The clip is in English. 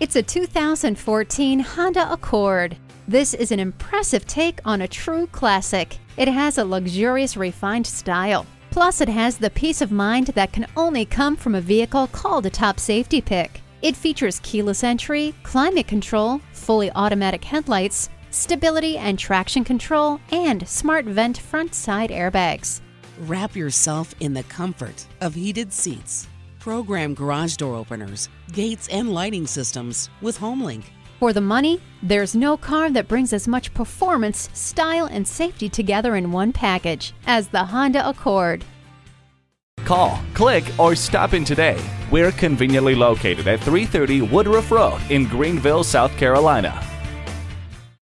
It's a 2014 Honda Accord. This is an impressive take on a true classic. It has a luxurious, refined style. Plus, it has the peace of mind that can only come from a vehicle called a top safety pick. It features keyless entry, climate control, fully automatic headlights, stability and traction control, and smart vent front side airbags. Wrap yourself in the comfort of heated seats, program garage door openers, gates, and lighting systems with HomeLink. For the money, there's no car that brings as much performance, style, and safety together in one package as the Honda Accord. Call, click, or stop in today. We're conveniently located at 330 Woodruff Road in Greenville, South Carolina.